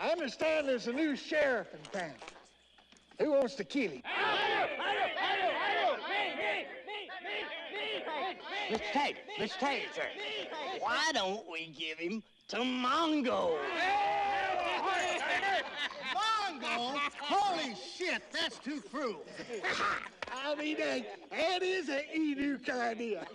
I understand there's a new sheriff in town. Who wants to kill him? Mr. Tate, Mr. Tate, sir. Why don't we give him to Mongo? Mongo? Holy shit, that's too cruel. I mean, that, that is an Enoch idea.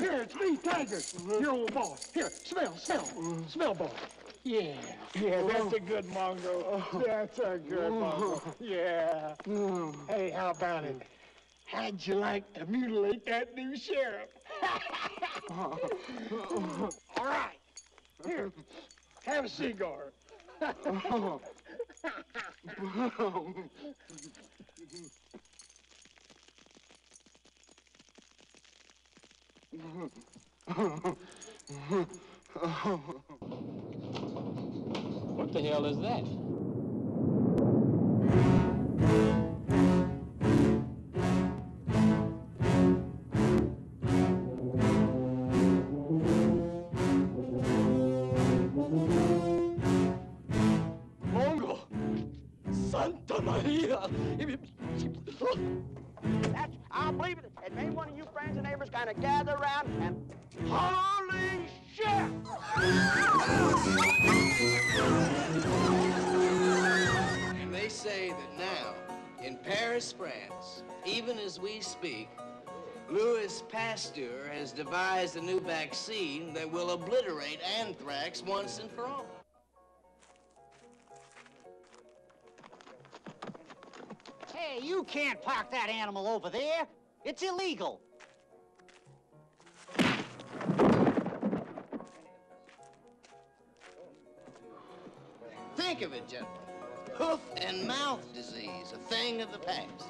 Here, it's me, Taggart. Your old boss. Here, smell, smell. Smell, boy. Yeah. Yeah, that's a good Mongo. That's a good Mongo. Yeah. Hey, how about it? How'd you like to mutilate that new sheriff? All right. Here, have a cigar. What the hell is that? Santa Maria! That's, I'll believe it. And maybe one of you friends and neighbors kind of gather around and holy shit! And they say that now, in Paris, France, even as we speak, Louis Pasteur has devised a new vaccine that will obliterate anthrax once and for all. Hey, you can't park that animal over there. It's illegal. Think of it, gentlemen. Hoof and mouth disease, a thing of the past.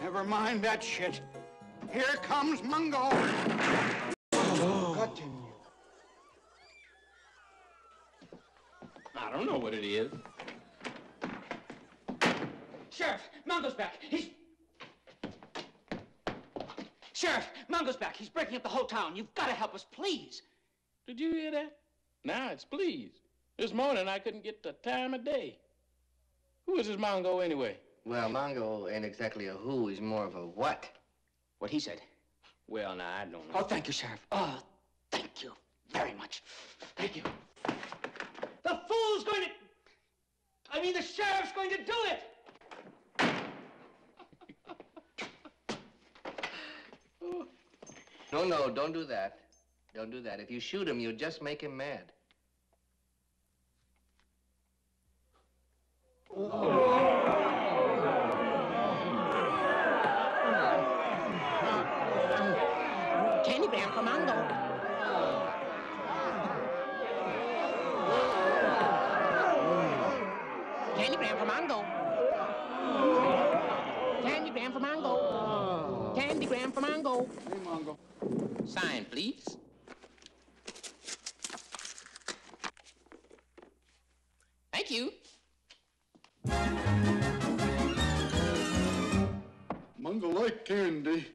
Never mind that shit. Here comes Mongo. Continue. I don't know what it is. Sheriff, Mongo's back. He's. Sheriff, Mongo's back. He's breaking up the whole town. You've got to help us, please. Did you hear that? Now it's please. This morning I couldn't get the time of day. Who is this Mongo anyway? Well, Mongo ain't exactly a who, he's more of a what. What he said. Well, now I don't know. Oh, thank you, Sheriff. Oh, thank you very much. Thank you. The fool's going to. I mean, the sheriff's going to do it. No, no, don't do that. Don't do that. If you shoot him, you'll just make him mad. Candygram for Mongo. Candygram for Mongo. Candygram for Mongo. Candygram for Mongo. Hey, Mongo. Sign, please. Thank you. Mongo like candy.